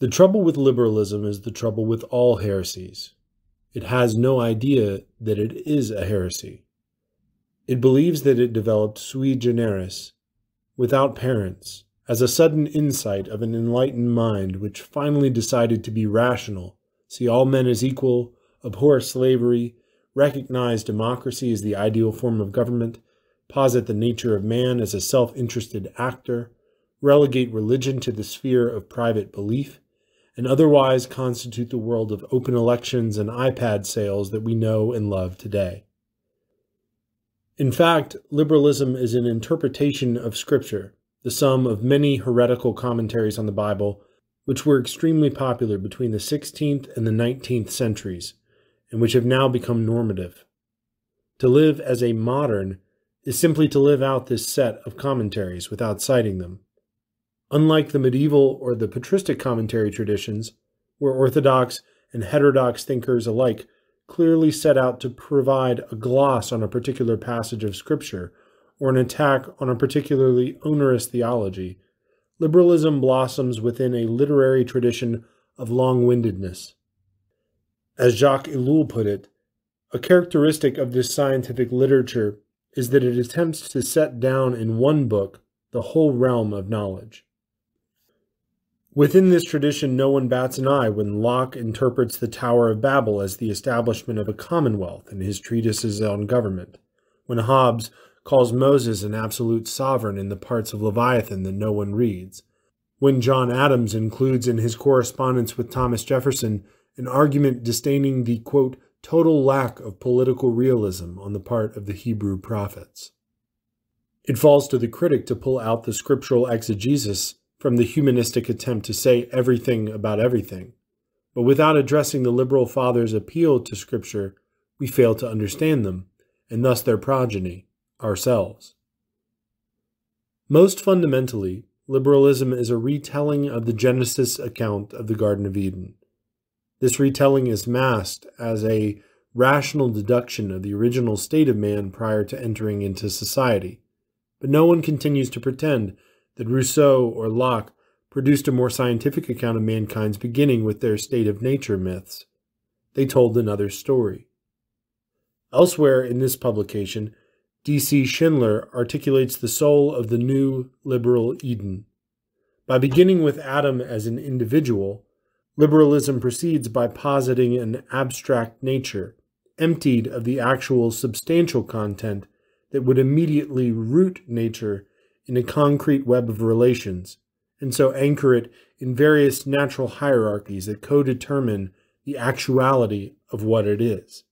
The trouble with liberalism is the trouble with all heresies. It has no idea that it is a heresy. It believes that it developed sui generis, without parents, as a sudden insight of an enlightened mind which finally decided to be rational, see all men as equal, abhor slavery, recognize democracy as the ideal form of government, posit the nature of man as a self interested actor, relegate religion to the sphere of private belief, and otherwise constitute the world of open elections and iPad sales that we know and love today. In fact, liberalism is an interpretation of Scripture, the sum of many heretical commentaries on the Bible, which were extremely popular between the 16th and the 19th centuries, and which have now become normative. To live as a modern is simply to live out this set of commentaries without citing them. Unlike the medieval or the patristic commentary traditions, where orthodox and heterodox thinkers alike clearly set out to provide a gloss on a particular passage of Scripture or an attack on a particularly onerous theology, liberalism blossoms within a literary tradition of long windedness. As Jacques Ellul put it, a characteristic of this scientific literature is that it attempts to set down in one book the whole realm of knowledge. Within this tradition, no one bats an eye when Locke interprets the Tower of Babel as the establishment of a commonwealth in his treatises on government, when Hobbes calls Moses an absolute sovereign in the parts of Leviathan that no one reads, when John Adams includes in his correspondence with Thomas Jefferson an argument disdaining the quote, total lack of political realism on the part of the Hebrew prophets. It falls to the critic to pull out the scriptural exegesis from the humanistic attempt to say everything about everything. But without addressing the liberal fathers' appeal to Scripture, we fail to understand them, and thus their progeny, ourselves. Most fundamentally, liberalism is a retelling of the Genesis account of the Garden of Eden. This retelling is masked as a rational deduction of the original state of man prior to entering into society. But no one continues to pretend that Rousseau or Locke produced a more scientific account of mankind's beginning with their state of nature myths. They told another story. Elsewhere in this publication, D.C. Schindler articulates the soul of the new liberal Eden. By beginning with Adam as an individual, Liberalism proceeds by positing an abstract nature, emptied of the actual substantial content that would immediately root nature in a concrete web of relations, and so anchor it in various natural hierarchies that co determine the actuality of what it is.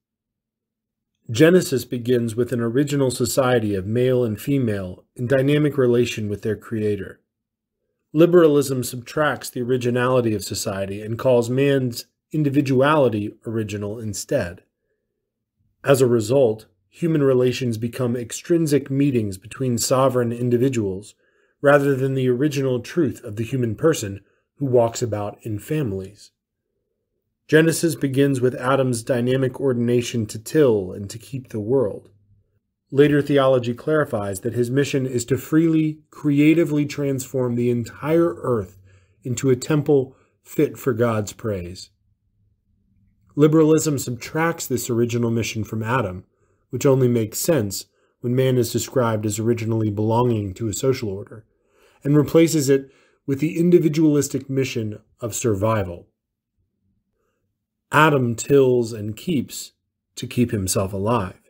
Genesis begins with an original society of male and female in dynamic relation with their creator. Liberalism subtracts the originality of society and calls man's individuality original instead. As a result, human relations become extrinsic meetings between sovereign individuals rather than the original truth of the human person who walks about in families. Genesis begins with Adam's dynamic ordination to till and to keep the world. Later theology clarifies that his mission is to freely, creatively transform the entire earth into a temple fit for God's praise. Liberalism subtracts this original mission from Adam, which only makes sense when man is described as originally belonging to a social order, and replaces it with the individualistic mission of survival. Adam tills and keeps to keep himself alive.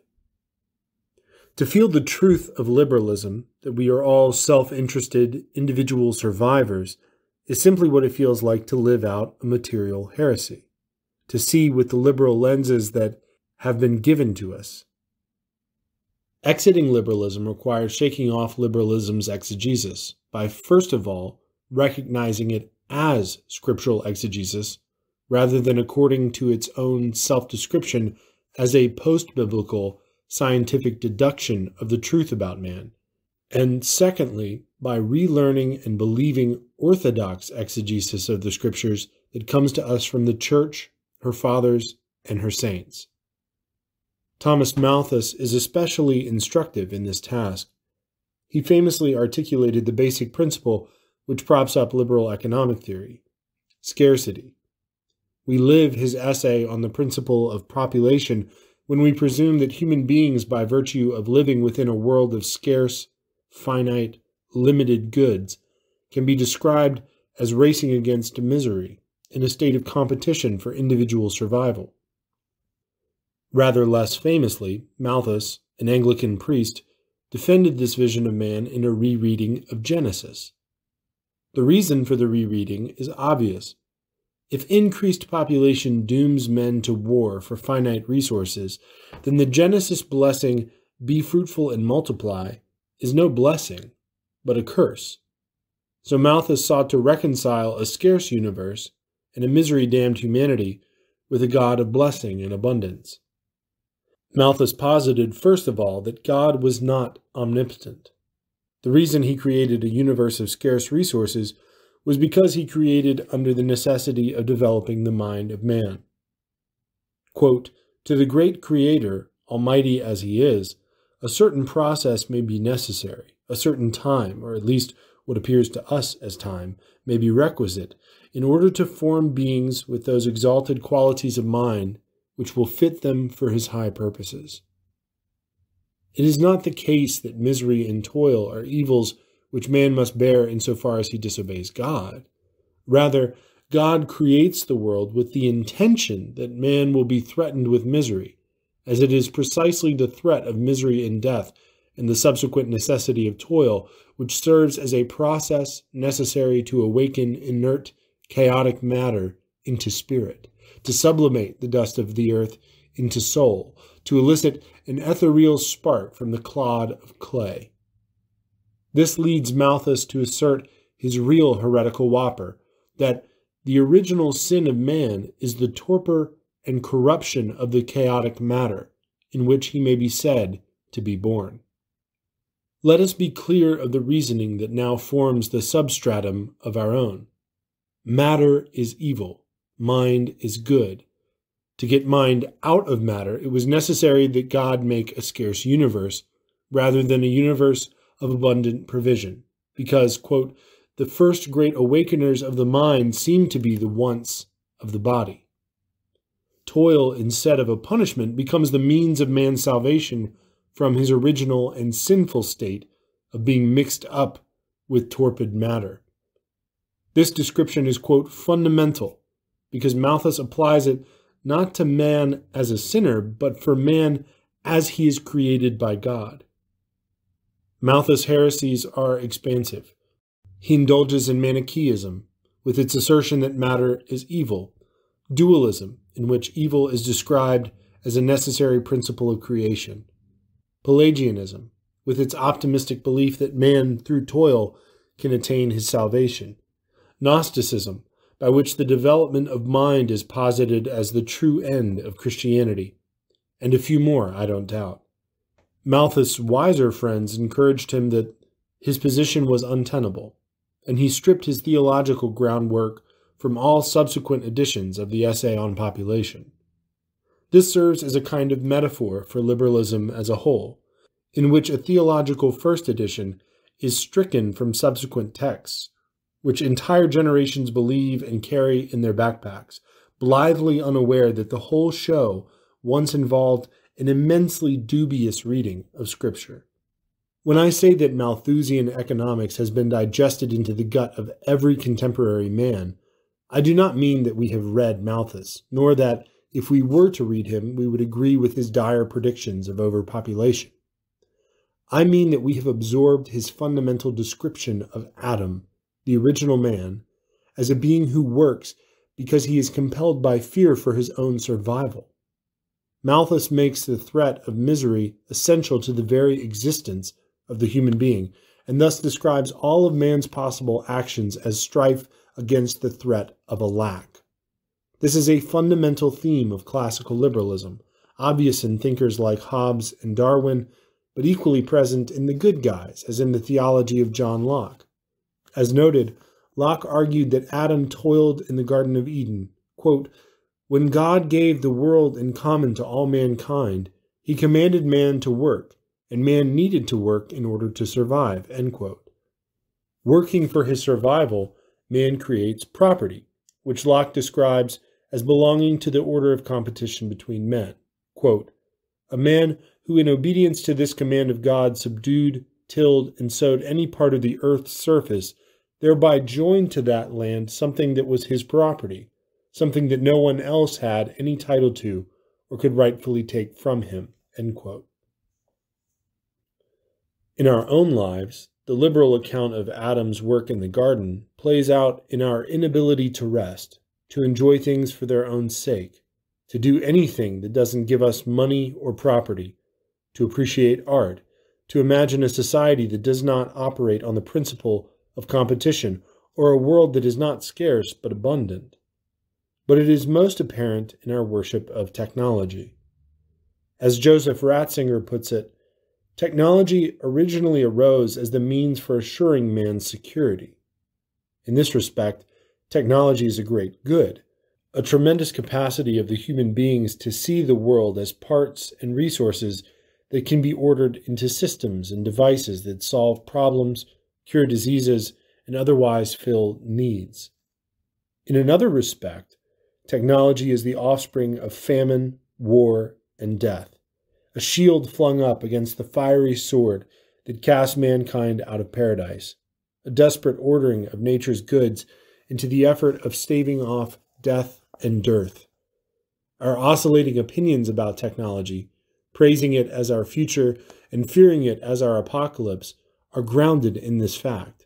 To feel the truth of liberalism, that we are all self interested individual survivors, is simply what it feels like to live out a material heresy, to see with the liberal lenses that have been given to us. Exiting liberalism requires shaking off liberalism's exegesis by, first of all, recognizing it as scriptural exegesis rather than according to its own self description as a post biblical scientific deduction of the truth about man, and secondly, by relearning and believing orthodox exegesis of the scriptures that comes to us from the church, her fathers, and her saints. Thomas Malthus is especially instructive in this task. He famously articulated the basic principle which props up liberal economic theory. scarcity. We live his essay on the principle of population when we presume that human beings, by virtue of living within a world of scarce, finite, limited goods, can be described as racing against misery in a state of competition for individual survival. Rather less famously, Malthus, an Anglican priest, defended this vision of man in a rereading of Genesis. The reason for the rereading is obvious. If increased population dooms men to war for finite resources, then the Genesis blessing, be fruitful and multiply, is no blessing, but a curse. So Malthus sought to reconcile a scarce universe and a misery damned humanity with a God of blessing and abundance. Malthus posited, first of all, that God was not omnipotent. The reason he created a universe of scarce resources was because he created under the necessity of developing the mind of man. Quote, to the great Creator, almighty as he is, a certain process may be necessary, a certain time, or at least what appears to us as time, may be requisite, in order to form beings with those exalted qualities of mind which will fit them for his high purposes. It is not the case that misery and toil are evils which man must bear in so far as he disobeys God. Rather, God creates the world with the intention that man will be threatened with misery, as it is precisely the threat of misery and death and the subsequent necessity of toil which serves as a process necessary to awaken inert, chaotic matter into spirit to sublimate the dust of the earth into soul, to elicit an ethereal spark from the clod of clay. This leads Malthus to assert his real heretical whopper that the original sin of man is the torpor and corruption of the chaotic matter in which he may be said to be born. Let us be clear of the reasoning that now forms the substratum of our own. Matter is evil, mind is good. To get mind out of matter, it was necessary that God make a scarce universe rather than a universe of abundant provision, because, quote, the first great awakeners of the mind seem to be the wants of the body. Toil, instead of a punishment, becomes the means of man's salvation from his original and sinful state of being mixed up with torpid matter. This description is, quote, fundamental because Malthus applies it not to man as a sinner, but for man as he is created by God. Malthus' heresies are expansive. He indulges in Manichaeism, with its assertion that matter is evil, dualism, in which evil is described as a necessary principle of creation, Pelagianism, with its optimistic belief that man, through toil, can attain his salvation, Gnosticism, by which the development of mind is posited as the true end of Christianity, and a few more, I don't doubt. Malthus' wiser friends encouraged him that his position was untenable, and he stripped his theological groundwork from all subsequent editions of the Essay on Population. This serves as a kind of metaphor for liberalism as a whole, in which a theological first edition is stricken from subsequent texts which entire generations believe and carry in their backpacks, blithely unaware that the whole show once involved an immensely dubious reading of Scripture. When I say that Malthusian economics has been digested into the gut of every contemporary man, I do not mean that we have read Malthus, nor that, if we were to read him, we would agree with his dire predictions of overpopulation. I mean that we have absorbed his fundamental description of Adam the original man, as a being who works because he is compelled by fear for his own survival. Malthus makes the threat of misery essential to the very existence of the human being, and thus describes all of man's possible actions as strife against the threat of a lack. This is a fundamental theme of classical liberalism, obvious in thinkers like Hobbes and Darwin, but equally present in the good guys, as in the theology of John Locke. As noted, Locke argued that Adam toiled in the Garden of Eden. Quote, when God gave the world in common to all mankind, he commanded man to work, and man needed to work in order to survive. Working for his survival, man creates property, which Locke describes as belonging to the order of competition between men. Quote, a man who, in obedience to this command of God, subdued, tilled, and sowed any part of the earth's surface, thereby joined to that land something that was his property, something that no one else had any title to or could rightfully take from him. In our own lives, the liberal account of Adam's work in the garden plays out in our inability to rest, to enjoy things for their own sake, to do anything that doesn't give us money or property, to appreciate art, to imagine a society that does not operate on the principle of competition or a world that is not scarce but abundant. But it is most apparent in our worship of technology. As Joseph Ratzinger puts it, technology originally arose as the means for assuring man's security. In this respect, technology is a great good a tremendous capacity of the human beings to see the world as parts and resources that can be ordered into systems and devices that solve problems, cure diseases, and otherwise fill needs. In another respect, technology is the offspring of famine, war, and death, a shield flung up against the fiery sword that cast mankind out of paradise, a desperate ordering of nature's goods into the effort of staving off death, and dearth. Our oscillating opinions about technology, praising it as our future and fearing it as our apocalypse, are grounded in this fact.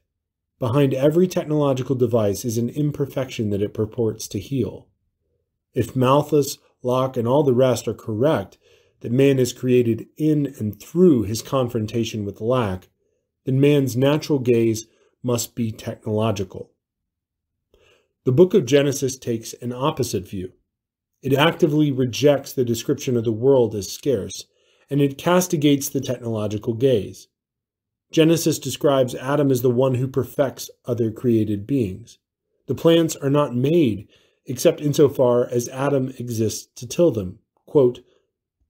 Behind every technological device is an imperfection that it purports to heal. If Malthus, Locke, and all the rest are correct that man is created in and through his confrontation with lack, then man's natural gaze must be technological. The book of Genesis takes an opposite view. It actively rejects the description of the world as scarce, and it castigates the technological gaze. Genesis describes Adam as the one who perfects other created beings. The plants are not made except insofar as Adam exists to till them. Quote,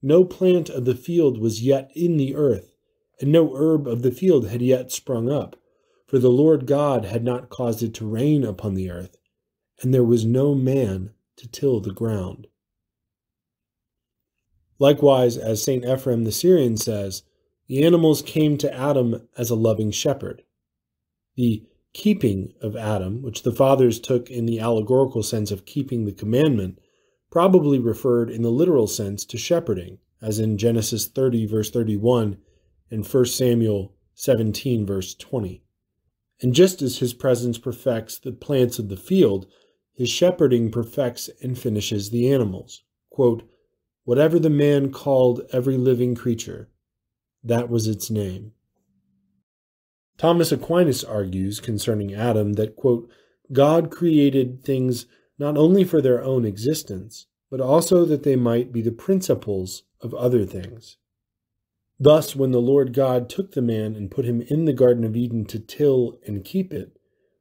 no plant of the field was yet in the earth, and no herb of the field had yet sprung up, for the Lord God had not caused it to rain upon the earth, and there was no man to till the ground. Likewise, as St. Ephrem the Syrian says, the animals came to Adam as a loving shepherd. The keeping of Adam, which the fathers took in the allegorical sense of keeping the commandment, probably referred in the literal sense to shepherding, as in Genesis 30, verse 31, and 1 Samuel 17, verse 20. And just as his presence perfects the plants of the field, his shepherding perfects and finishes the animals. Quote, Whatever the man called every living creature, that was its name. Thomas Aquinas argues concerning Adam that, quote, God created things not only for their own existence, but also that they might be the principles of other things. Thus, when the Lord God took the man and put him in the Garden of Eden to till and keep it,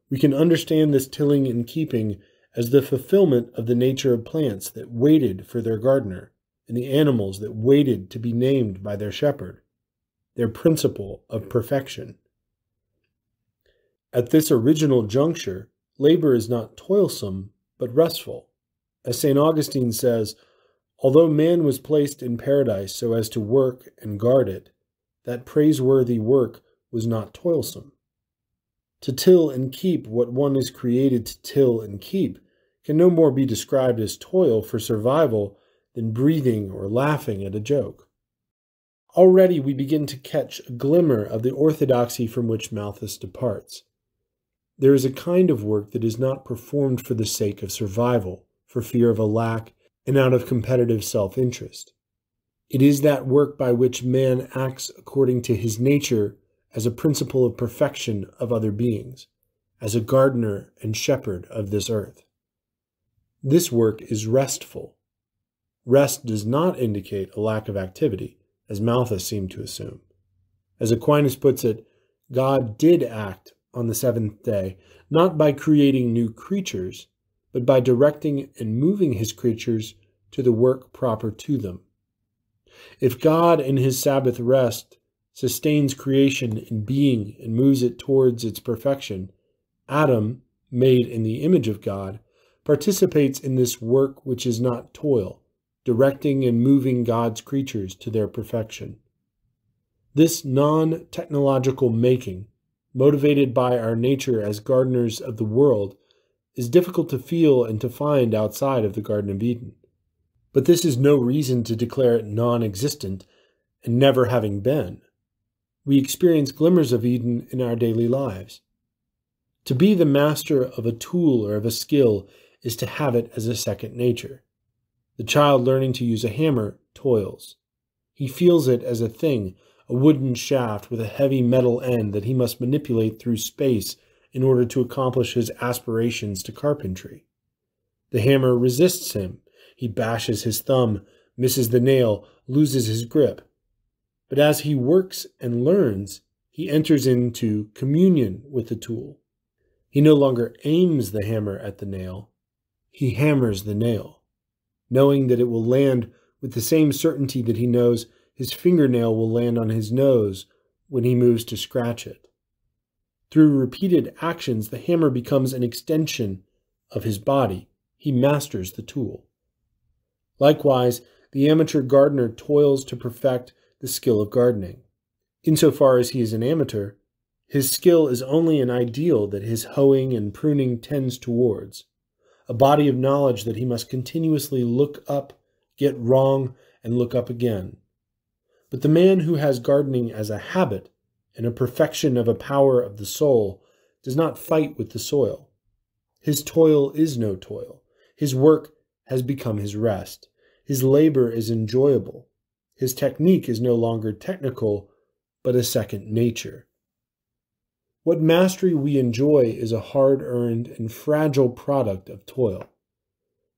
we can understand this tilling and keeping as the fulfillment of the nature of plants that waited for their gardener, and the animals that waited to be named by their shepherd, their principle of perfection. At this original juncture, labor is not toilsome, but restful. As St. Augustine says, although man was placed in paradise so as to work and guard it, that praiseworthy work was not toilsome. To till and keep what one is created to till and keep can no more be described as toil for survival than breathing or laughing at a joke. Already we begin to catch a glimmer of the orthodoxy from which Malthus departs. There is a kind of work that is not performed for the sake of survival, for fear of a lack, and out of competitive self interest. It is that work by which man acts according to his nature as a principle of perfection of other beings, as a gardener and shepherd of this earth. This work is restful. Rest does not indicate a lack of activity, as Malthus seemed to assume. As Aquinas puts it, God did act on the seventh day, not by creating new creatures, but by directing and moving his creatures to the work proper to them. If God in his Sabbath rest sustains creation in being and moves it towards its perfection, Adam, made in the image of God, participates in this work which is not toil, directing and moving God's creatures to their perfection. This non technological making, motivated by our nature as gardeners of the world, is difficult to feel and to find outside of the Garden of Eden. But this is no reason to declare it non existent and never having been. We experience glimmers of Eden in our daily lives. To be the master of a tool or of a skill is to have it as a second nature. The child learning to use a hammer toils. He feels it as a thing, a wooden shaft with a heavy metal end that he must manipulate through space in order to accomplish his aspirations to carpentry. The hammer resists him. He bashes his thumb, misses the nail, loses his grip. But as he works and learns, he enters into communion with the tool. He no longer aims the hammer at the nail, he hammers the nail, knowing that it will land with the same certainty that he knows his fingernail will land on his nose when he moves to scratch it. Through repeated actions, the hammer becomes an extension of his body. He masters the tool. Likewise, the amateur gardener toils to perfect the skill of gardening. Insofar as he is an amateur, his skill is only an ideal that his hoeing and pruning tends towards a body of knowledge that he must continuously look up, get wrong, and look up again. But the man who has gardening as a habit and a perfection of a power of the soul does not fight with the soil. His toil is no toil. His work has become his rest. His labor is enjoyable. His technique is no longer technical, but a second nature. What mastery we enjoy is a hard earned and fragile product of toil.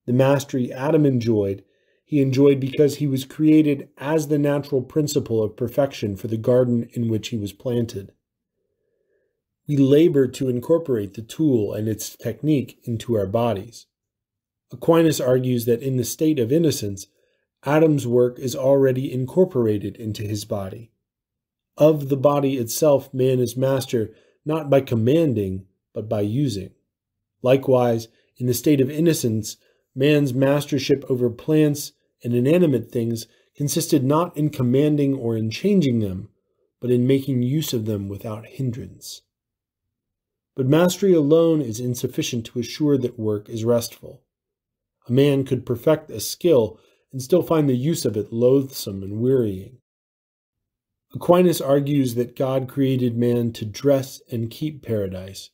The mastery Adam enjoyed, he enjoyed because he was created as the natural principle of perfection for the garden in which he was planted. We labor to incorporate the tool and its technique into our bodies. Aquinas argues that in the state of innocence, Adam's work is already incorporated into his body. Of the body itself, man is master not by commanding, but by using. Likewise, in the state of innocence, man's mastership over plants and inanimate things consisted not in commanding or in changing them, but in making use of them without hindrance. But mastery alone is insufficient to assure that work is restful. A man could perfect a skill and still find the use of it loathsome and wearying. Aquinas argues that God created man to dress and keep paradise,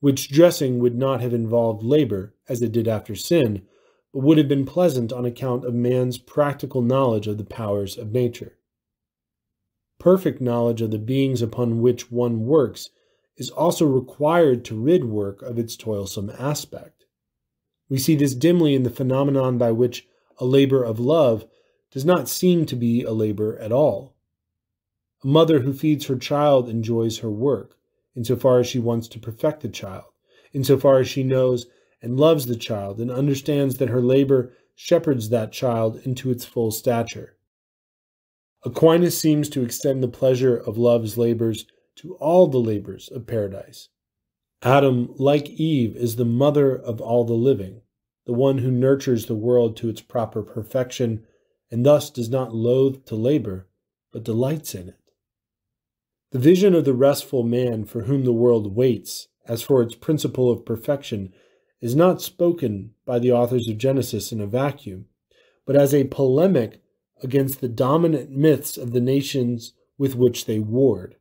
which dressing would not have involved labor, as it did after sin, but would have been pleasant on account of man's practical knowledge of the powers of nature. Perfect knowledge of the beings upon which one works is also required to rid work of its toilsome aspect. We see this dimly in the phenomenon by which a labor of love does not seem to be a labor at all. A mother who feeds her child enjoys her work, insofar as she wants to perfect the child, insofar as she knows and loves the child and understands that her labor shepherds that child into its full stature. Aquinas seems to extend the pleasure of love's labors to all the labors of paradise. Adam, like Eve, is the mother of all the living, the one who nurtures the world to its proper perfection, and thus does not loathe to labor, but delights in it. The vision of the restful man for whom the world waits, as for its principle of perfection, is not spoken by the authors of Genesis in a vacuum, but as a polemic against the dominant myths of the nations with which they warred.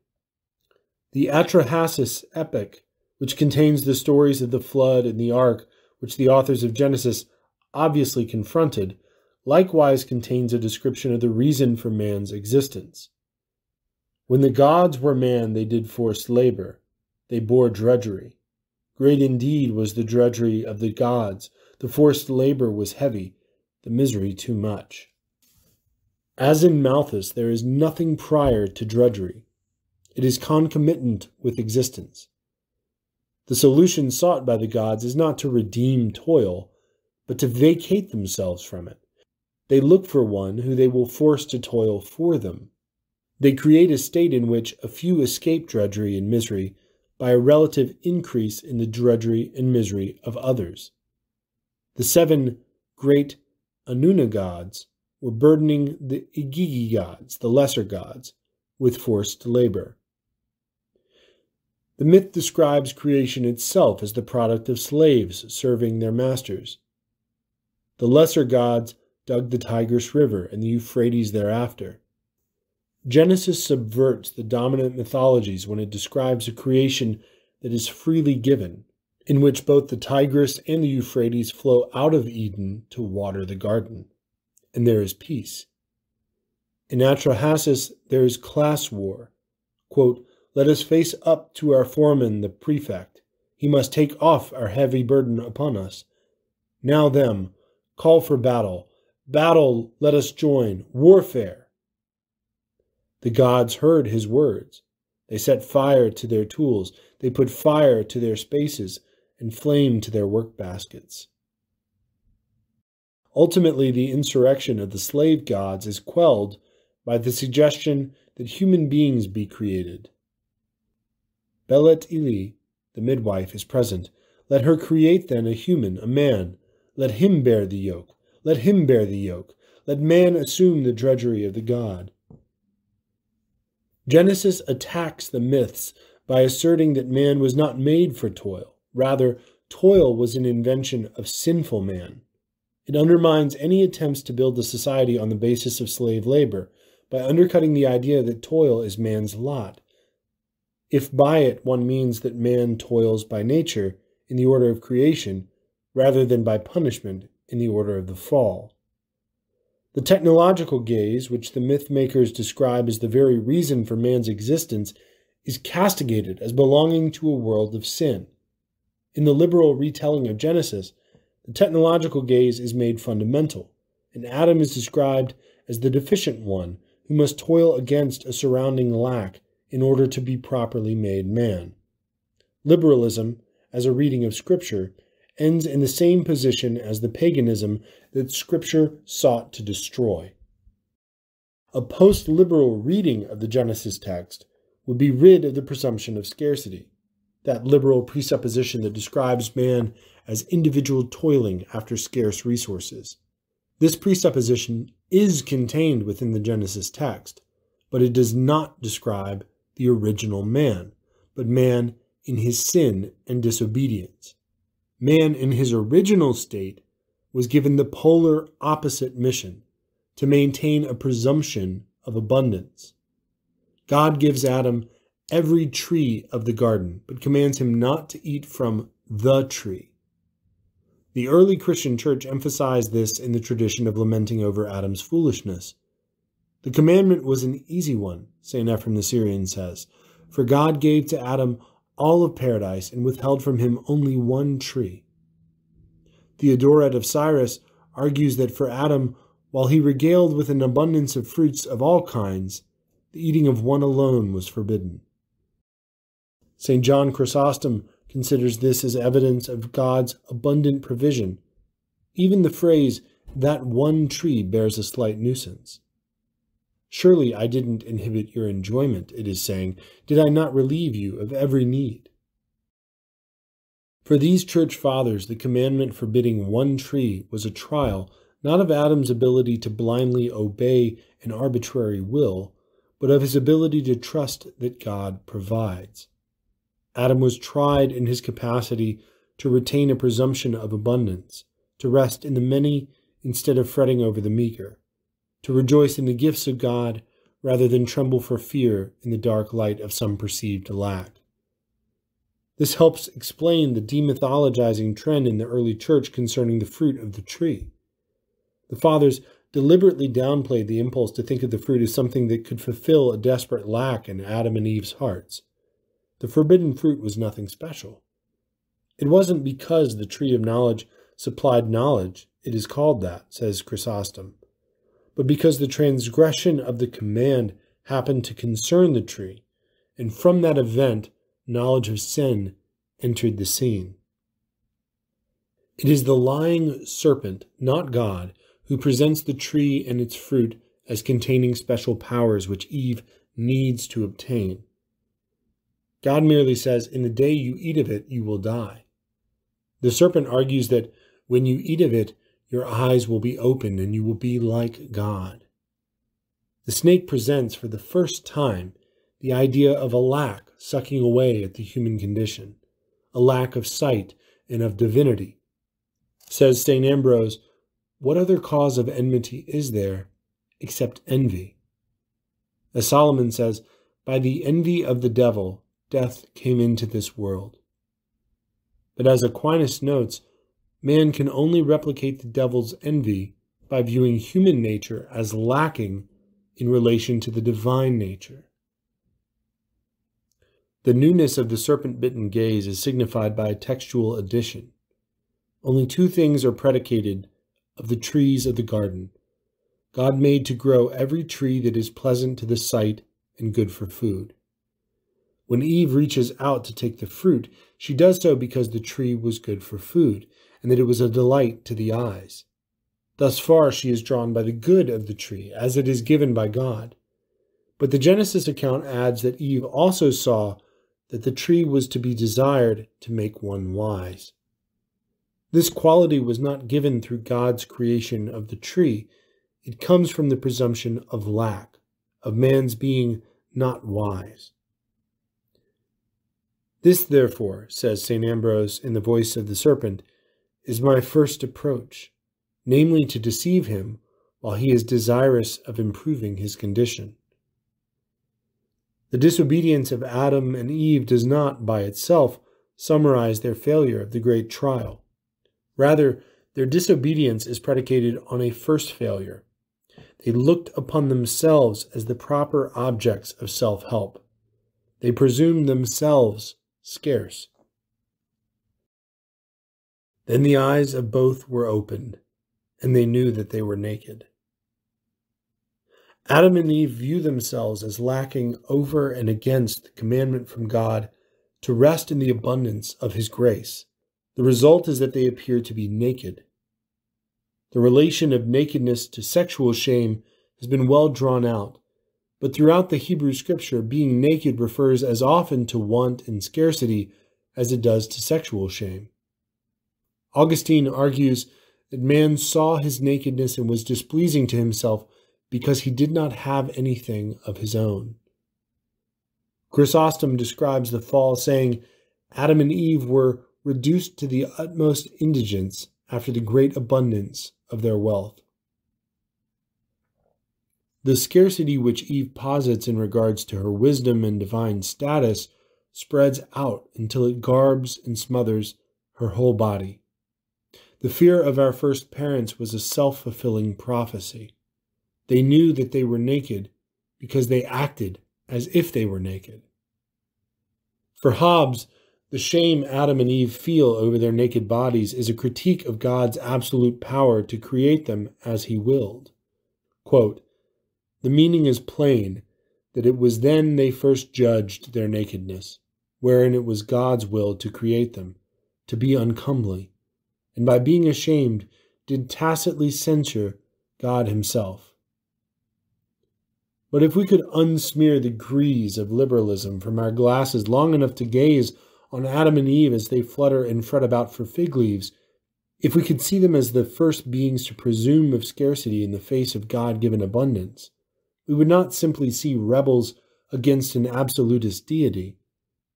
The Atrahasis epic, which contains the stories of the flood and the ark, which the authors of Genesis obviously confronted, likewise contains a description of the reason for man's existence. When the gods were man, they did forced labor. They bore drudgery. Great indeed was the drudgery of the gods. The forced labor was heavy, the misery too much. As in Malthus, there is nothing prior to drudgery. It is concomitant with existence. The solution sought by the gods is not to redeem toil, but to vacate themselves from it. They look for one who they will force to toil for them. They create a state in which a few escape drudgery and misery by a relative increase in the drudgery and misery of others. The seven great Anuna gods were burdening the Igigi gods, the lesser gods, with forced labor. The myth describes creation itself as the product of slaves serving their masters. The lesser gods dug the Tigris River and the Euphrates thereafter. Genesis subverts the dominant mythologies when it describes a creation that is freely given, in which both the Tigris and the Euphrates flow out of Eden to water the garden, and there is peace. In Atrahasis, there is class war. Quote, Let us face up to our foreman, the prefect. He must take off our heavy burden upon us. Now, them, call for battle. Battle, let us join. Warfare. The gods heard his words. They set fire to their tools. They put fire to their spaces and flame to their work baskets. Ultimately, the insurrection of the slave gods is quelled by the suggestion that human beings be created. Belet Ili, the midwife, is present. Let her create then a human, a man. Let him bear the yoke. Let him bear the yoke. Let man assume the drudgery of the god. Genesis attacks the myths by asserting that man was not made for toil. Rather, toil was an invention of sinful man. It undermines any attempts to build a society on the basis of slave labor by undercutting the idea that toil is man's lot. If by it one means that man toils by nature in the order of creation, rather than by punishment in the order of the fall. The technological gaze, which the myth makers describe as the very reason for man's existence, is castigated as belonging to a world of sin. In the liberal retelling of Genesis, the technological gaze is made fundamental, and Adam is described as the deficient one who must toil against a surrounding lack in order to be properly made man. Liberalism, as a reading of Scripture, ends in the same position as the paganism that Scripture sought to destroy. A post liberal reading of the Genesis text would be rid of the presumption of scarcity, that liberal presupposition that describes man as individual toiling after scarce resources. This presupposition is contained within the Genesis text, but it does not describe the original man, but man in his sin and disobedience. Man in his original state was given the polar opposite mission to maintain a presumption of abundance. God gives Adam every tree of the garden, but commands him not to eat from the tree. The early Christian church emphasized this in the tradition of lamenting over Adam's foolishness. The commandment was an easy one, St. Ephrem the Syrian says, for God gave to Adam all of paradise and withheld from him only one tree. Theodoret of Cyrus argues that for Adam, while he regaled with an abundance of fruits of all kinds, the eating of one alone was forbidden. St. John Chrysostom considers this as evidence of God's abundant provision. Even the phrase, that one tree bears a slight nuisance. Surely I didn't inhibit your enjoyment, it is saying. Did I not relieve you of every need? For these church fathers, the commandment forbidding one tree was a trial not of Adam's ability to blindly obey an arbitrary will, but of his ability to trust that God provides. Adam was tried in his capacity to retain a presumption of abundance, to rest in the many instead of fretting over the meager to rejoice in the gifts of God rather than tremble for fear in the dark light of some perceived lack. This helps explain the demythologizing trend in the early church concerning the fruit of the tree. The fathers deliberately downplayed the impulse to think of the fruit as something that could fulfill a desperate lack in Adam and Eve's hearts. The forbidden fruit was nothing special. It wasn't because the tree of knowledge supplied knowledge, it is called that, says Chrysostom but because the transgression of the command happened to concern the tree, and from that event knowledge of sin entered the scene. It is the lying serpent, not God, who presents the tree and its fruit as containing special powers which Eve needs to obtain. God merely says, In the day you eat of it, you will die. The serpent argues that When you eat of it, your eyes will be opened and you will be like God. The snake presents for the first time the idea of a lack sucking away at the human condition, a lack of sight and of divinity. Says St. Ambrose, What other cause of enmity is there except envy? As Solomon says, By the envy of the devil, death came into this world. But as Aquinas notes, man can only replicate the devil's envy by viewing human nature as lacking in relation to the divine nature. The newness of the serpent bitten gaze is signified by a textual addition. Only two things are predicated of the trees of the garden God made to grow every tree that is pleasant to the sight and good for food. When Eve reaches out to take the fruit, she does so because the tree was good for food, and that it was a delight to the eyes. Thus far, she is drawn by the good of the tree, as it is given by God. But the Genesis account adds that Eve also saw that the tree was to be desired to make one wise. This quality was not given through God's creation of the tree. It comes from the presumption of lack, of man's being not wise. This, therefore, says St. Ambrose in the voice of the serpent, is my first approach, namely to deceive him while he is desirous of improving his condition. The disobedience of Adam and Eve does not, by itself, summarize their failure of the great trial. Rather, their disobedience is predicated on a first failure. They looked upon themselves as the proper objects of self help. They presumed themselves scarce. Then the eyes of both were opened, and they knew that they were naked. Adam and Eve view themselves as lacking over and against the commandment from God to rest in the abundance of His grace. The result is that they appear to be naked. The relation of nakedness to sexual shame has been well drawn out, but throughout the Hebrew scripture, being naked refers as often to want and scarcity as it does to sexual shame. Augustine argues that man saw his nakedness and was displeasing to himself because he did not have anything of his own. Chrysostom describes the fall, saying, Adam and Eve were reduced to the utmost indigence after the great abundance of their wealth. The scarcity which Eve posits in regards to her wisdom and divine status spreads out until it garbs and smothers her whole body. The fear of our first parents was a self fulfilling prophecy. They knew that they were naked because they acted as if they were naked. For Hobbes, the shame Adam and Eve feel over their naked bodies is a critique of God's absolute power to create them as he willed. Quote, the meaning is plain that it was then they first judged their nakedness, wherein it was God's will to create them, to be uncomely, and by being ashamed did tacitly censure God himself. But if we could unsmear the grease of liberalism from our glasses long enough to gaze on Adam and Eve as they flutter and fret about for fig leaves, if we could see them as the first beings to presume of scarcity in the face of God given abundance, we would not simply see rebels against an absolutist deity,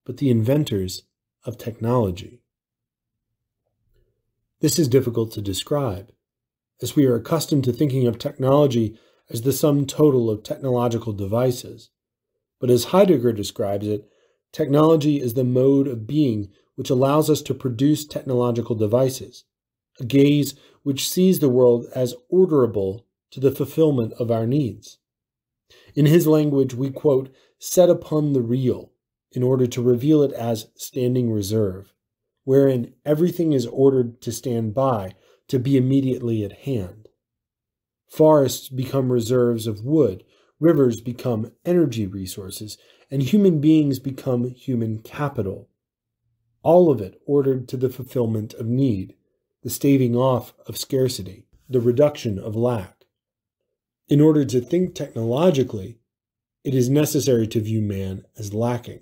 but the inventors of technology. This is difficult to describe, as we are accustomed to thinking of technology as the sum total of technological devices. But as Heidegger describes it, technology is the mode of being which allows us to produce technological devices, a gaze which sees the world as orderable to the fulfillment of our needs. In his language, we quote, set upon the real in order to reveal it as standing reserve, wherein everything is ordered to stand by, to be immediately at hand. Forests become reserves of wood, rivers become energy resources, and human beings become human capital. All of it ordered to the fulfillment of need, the staving off of scarcity, the reduction of lack. In order to think technologically, it is necessary to view man as lacking.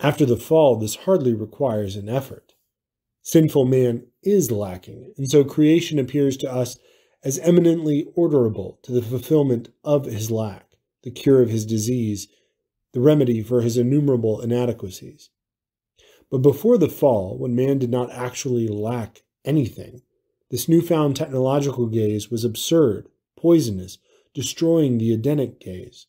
After the fall, this hardly requires an effort. Sinful man is lacking, and so creation appears to us as eminently orderable to the fulfillment of his lack, the cure of his disease, the remedy for his innumerable inadequacies. But before the fall, when man did not actually lack anything, this newfound technological gaze was absurd, poisonous, destroying the Edenic gaze.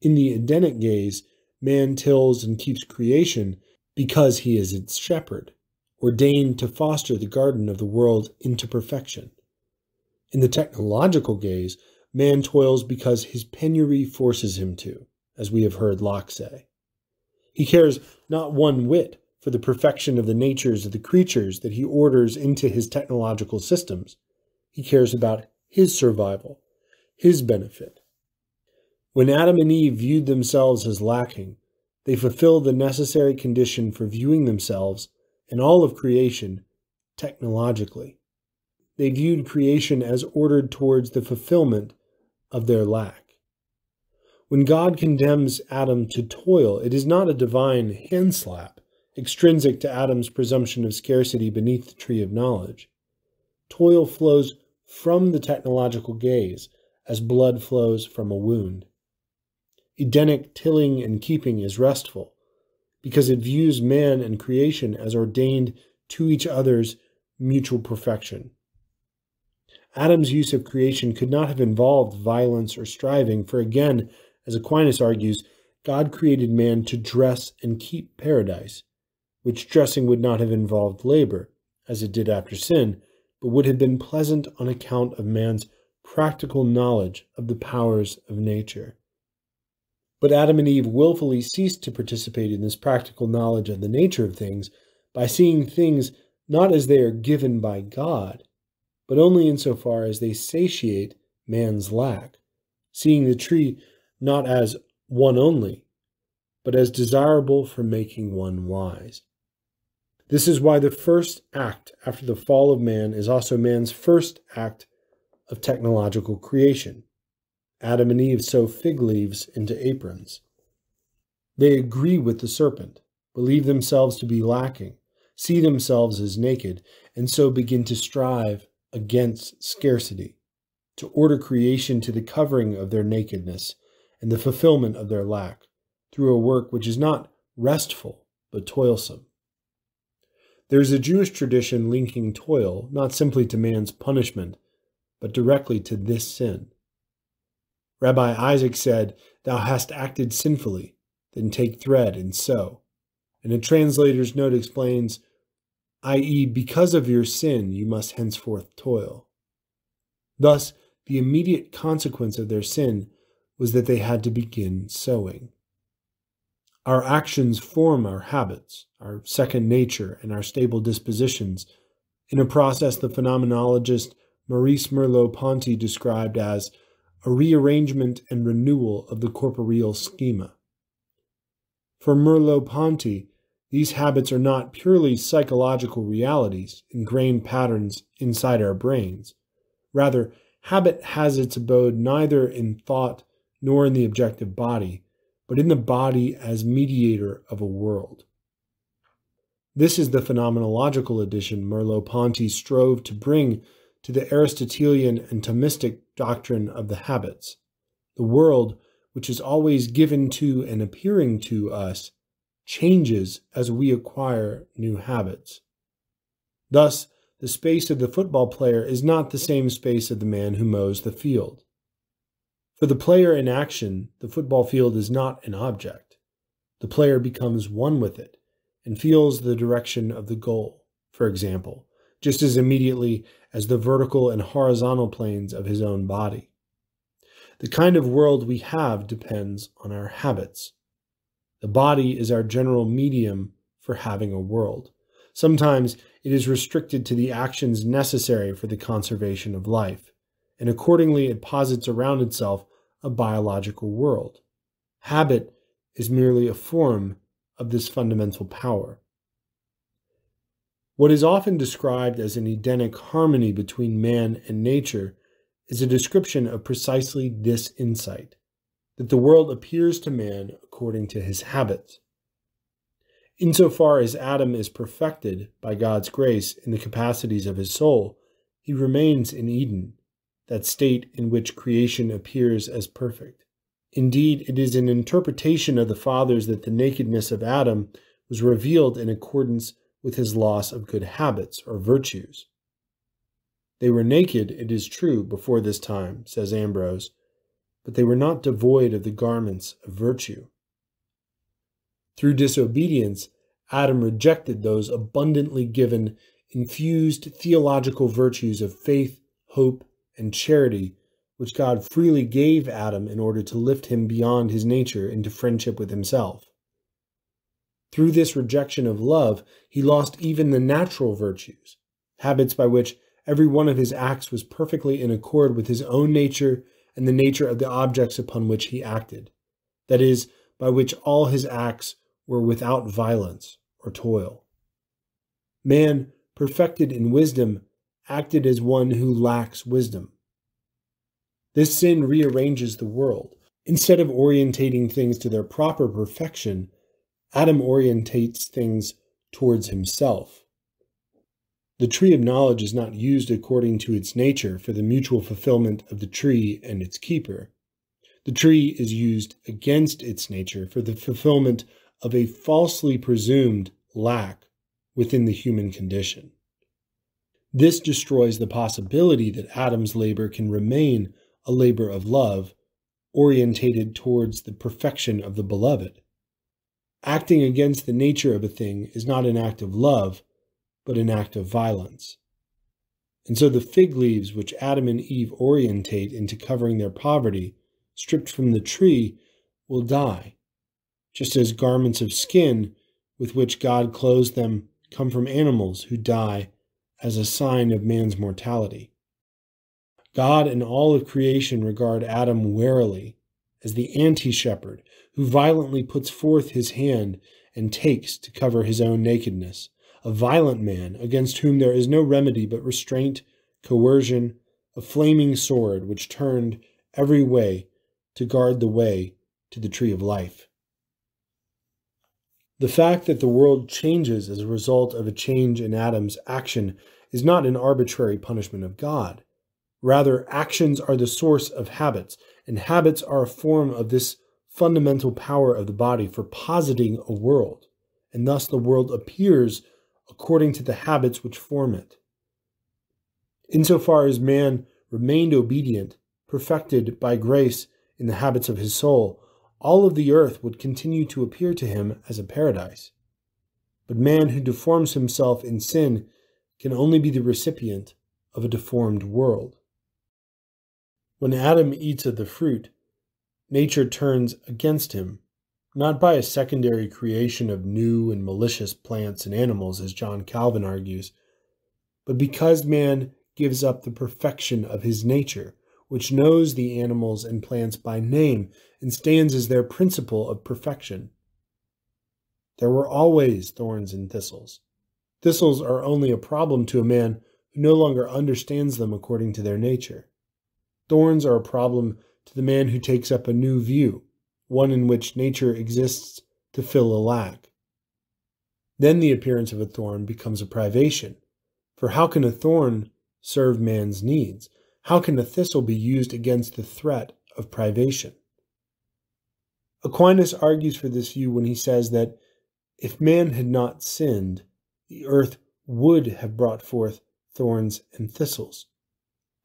In the Edenic gaze, man tills and keeps creation because he is its shepherd, ordained to foster the garden of the world into perfection. In the technological gaze, man toils because his penury forces him to, as we have heard Locke say. He cares not one whit for the perfection of the natures of the creatures that he orders into his technological systems. He cares about his survival, his benefit. When Adam and Eve viewed themselves as lacking, they fulfilled the necessary condition for viewing themselves and all of creation technologically. They viewed creation as ordered towards the fulfillment of their lack. When God condemns Adam to toil, it is not a divine hand slap, extrinsic to Adam's presumption of scarcity beneath the tree of knowledge. Toil flows from the technological gaze as blood flows from a wound. Edenic tilling and keeping is restful because it views man and creation as ordained to each other's mutual perfection. Adam's use of creation could not have involved violence or striving, for again, as Aquinas argues, God created man to dress and keep paradise, which dressing would not have involved labor, as it did after sin, but would have been pleasant on account of man's practical knowledge of the powers of nature. But Adam and Eve willfully ceased to participate in this practical knowledge of the nature of things by seeing things not as they are given by God, but only insofar as they satiate man's lack, seeing the tree not as one only, but as desirable for making one wise. This is why the first act after the fall of man is also man's first act of technological creation. Adam and Eve sew fig leaves into aprons. They agree with the serpent, believe themselves to be lacking, see themselves as naked, and so begin to strive against scarcity, to order creation to the covering of their nakedness and the fulfillment of their lack, through a work which is not restful but toilsome. There is a Jewish tradition linking toil not simply to man's punishment, but directly to this sin. Rabbi Isaac said, Thou hast acted sinfully, then take thread and sew. And a translator's note explains, i.e., because of your sin, you must henceforth toil. Thus, the immediate consequence of their sin was that they had to begin sewing. Our actions form our habits, our second nature, and our stable dispositions, in a process the phenomenologist Maurice Merleau-Ponty described as a rearrangement and renewal of the corporeal schema. For Merleau-Ponty, these habits are not purely psychological realities, ingrained patterns inside our brains. Rather, habit has its abode neither in thought nor in the objective body, but in the body as mediator of a world. This is the phenomenological addition Merleau-Ponty strove to bring to the Aristotelian and Thomistic doctrine of the habits. The world, which is always given to and appearing to us, changes as we acquire new habits. Thus, the space of the football player is not the same space of the man who mows the field. For the player in action, the football field is not an object. The player becomes one with it and feels the direction of the goal, for example, just as immediately as the vertical and horizontal planes of his own body. The kind of world we have depends on our habits. The body is our general medium for having a world. Sometimes it is restricted to the actions necessary for the conservation of life, and accordingly it posits around itself a biological world. Habit is merely a form of this fundamental power. What is often described as an Edenic harmony between man and nature is a description of precisely this insight that the world appears to man according to his habits. Insofar as Adam is perfected by God's grace in the capacities of his soul, he remains in Eden, that state in which creation appears as perfect. Indeed, it is an interpretation of the fathers that the nakedness of Adam was revealed in accordance with his loss of good habits or virtues. They were naked, it is true, before this time, says Ambrose, but they were not devoid of the garments of virtue. Through disobedience, Adam rejected those abundantly given, infused theological virtues of faith, hope, and charity, which God freely gave Adam in order to lift him beyond his nature into friendship with himself. Through this rejection of love, he lost even the natural virtues, habits by which every one of his acts was perfectly in accord with his own nature and the nature of the objects upon which he acted, that is, by which all his acts were without violence or toil. Man, perfected in wisdom, acted as one who lacks wisdom. This sin rearranges the world. Instead of orientating things to their proper perfection, Adam orientates things towards himself. The tree of knowledge is not used according to its nature for the mutual fulfillment of the tree and its keeper. The tree is used against its nature for the fulfillment of a falsely presumed lack within the human condition. This destroys the possibility that Adam's labor can remain a labor of love, orientated towards the perfection of the beloved. Acting against the nature of a thing is not an act of love, but an act of violence. And so the fig leaves which Adam and Eve orientate into covering their poverty, stripped from the tree, will die just as garments of skin with which God clothes them come from animals who die as a sign of man's mortality. God and all of creation regard Adam warily as the anti shepherd who violently puts forth his hand and takes to cover his own nakedness, a violent man against whom there is no remedy but restraint, coercion, a flaming sword which turned every way to guard the way to the tree of life. The fact that the world changes as a result of a change in Adam's action is not an arbitrary punishment of God. Rather, actions are the source of habits, and habits are a form of this fundamental power of the body for positing a world, and thus the world appears according to the habits which form it. Insofar as man remained obedient, perfected by grace in the habits of his soul, all of the earth would continue to appear to him as a paradise. But man who deforms himself in sin can only be the recipient of a deformed world. When Adam eats of the fruit, nature turns against him, not by a secondary creation of new and malicious plants and animals, as John Calvin argues, but because man gives up the perfection of his nature which knows the animals and plants by name and stands as their principle of perfection. There were always thorns and thistles. Thistles are only a problem to a man who no longer understands them according to their nature. Thorns are a problem to the man who takes up a new view, one in which nature exists to fill a lack. Then the appearance of a thorn becomes a privation, for how can a thorn serve man's needs? How can a thistle be used against the threat of privation? Aquinas argues for this view when he says that if man had not sinned, the earth would have brought forth thorns and thistles,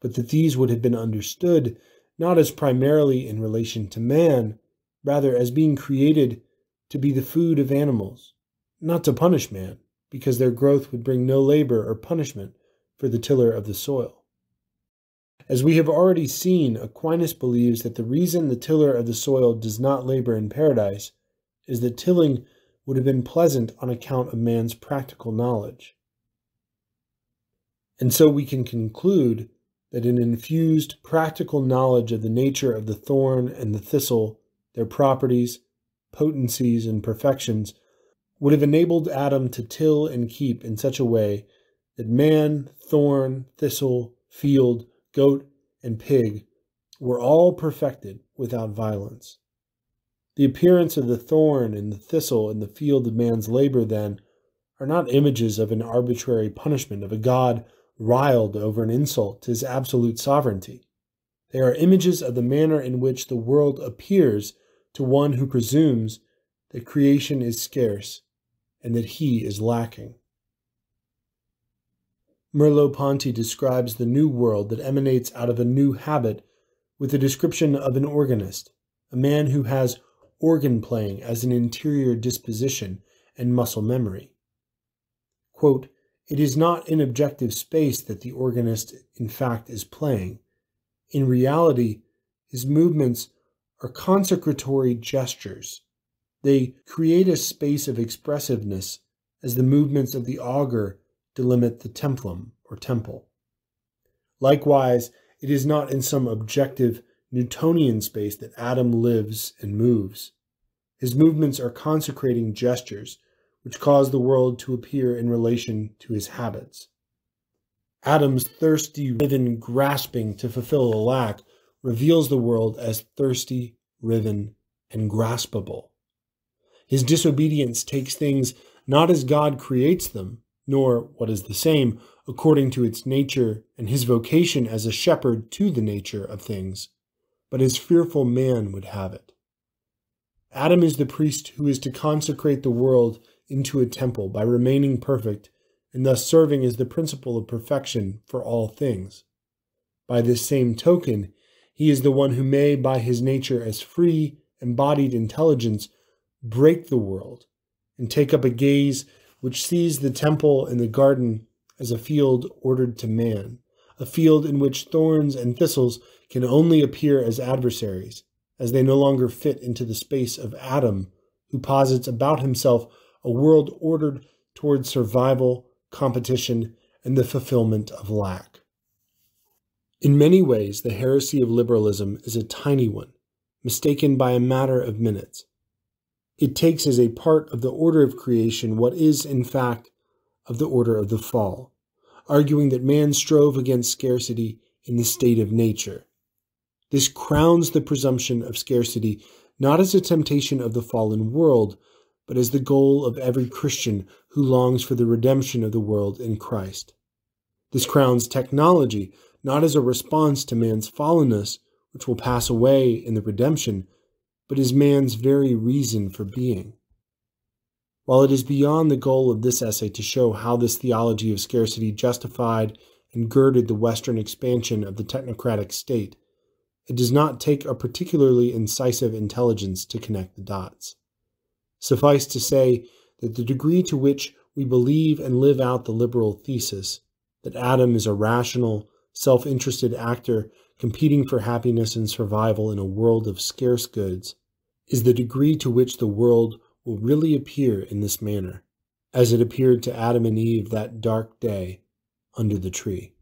but that these would have been understood not as primarily in relation to man, rather as being created to be the food of animals, not to punish man, because their growth would bring no labor or punishment for the tiller of the soil. As we have already seen, Aquinas believes that the reason the tiller of the soil does not labor in paradise is that tilling would have been pleasant on account of man's practical knowledge. And so we can conclude that an infused practical knowledge of the nature of the thorn and the thistle, their properties, potencies, and perfections, would have enabled Adam to till and keep in such a way that man, thorn, thistle, field, goat, and pig were all perfected without violence. The appearance of the thorn and the thistle in the field of man's labor, then, are not images of an arbitrary punishment of a God riled over an insult to his absolute sovereignty. They are images of the manner in which the world appears to one who presumes that creation is scarce and that he is lacking. Merleau-Ponty describes the new world that emanates out of a new habit with the description of an organist, a man who has organ playing as an interior disposition and muscle memory. Quote, it is not in objective space that the organist, in fact, is playing. In reality, his movements are consecratory gestures. They create a space of expressiveness as the movements of the augur delimit the templum or temple. Likewise, it is not in some objective Newtonian space that Adam lives and moves. His movements are consecrating gestures which cause the world to appear in relation to his habits. Adam's thirsty, riven grasping to fulfill a lack reveals the world as thirsty, riven, and graspable. His disobedience takes things not as God creates them, nor, what is the same, according to its nature and his vocation as a shepherd to the nature of things, but as fearful man would have it. Adam is the priest who is to consecrate the world into a temple by remaining perfect and thus serving as the principle of perfection for all things. By this same token, he is the one who may, by his nature as free, embodied intelligence, break the world and take up a gaze which sees the temple and the garden as a field ordered to man, a field in which thorns and thistles can only appear as adversaries, as they no longer fit into the space of Adam, who posits about himself a world ordered toward survival, competition, and the fulfillment of lack. In many ways, the heresy of liberalism is a tiny one, mistaken by a matter of minutes. It takes as a part of the order of creation what is, in fact, of the order of the fall, arguing that man strove against scarcity in the state of nature. This crowns the presumption of scarcity not as a temptation of the fallen world, but as the goal of every Christian who longs for the redemption of the world in Christ. This crowns technology not as a response to man's fallenness, which will pass away in the redemption, but as man's very reason for being. While it is beyond the goal of this essay to show how this theology of scarcity justified and girded the Western expansion of the technocratic state, it does not take a particularly incisive intelligence to connect the dots. Suffice to say that the degree to which we believe and live out the liberal thesis that Adam is a rational, self interested actor competing for happiness and survival in a world of scarce goods is the degree to which the world will really appear in this manner, as it appeared to Adam and Eve that dark day under the tree.